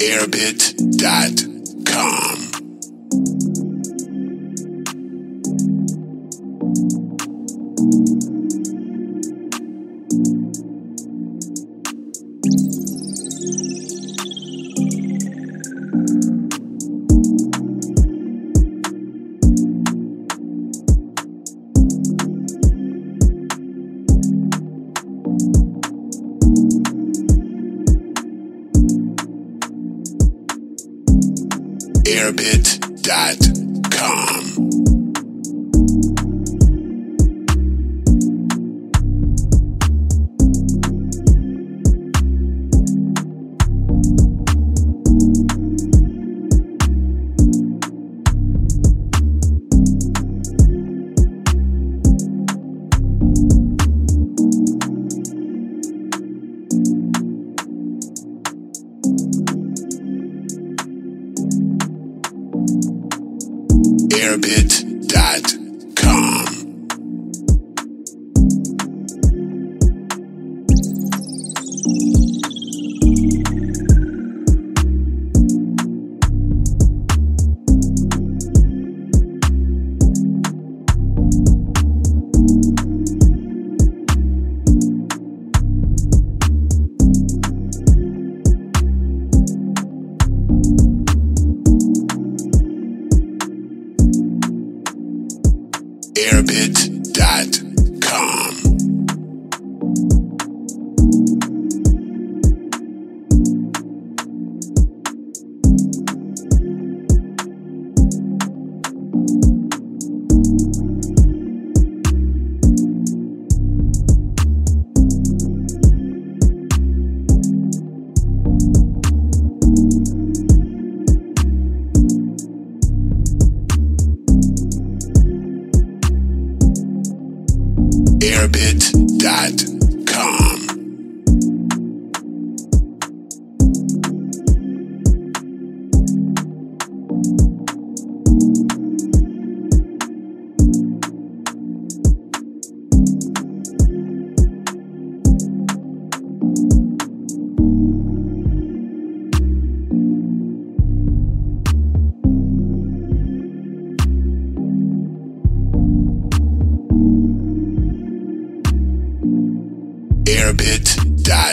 airbit.com. airbit.com. airbit.com. airbit.com. airbit.com. airpit.com.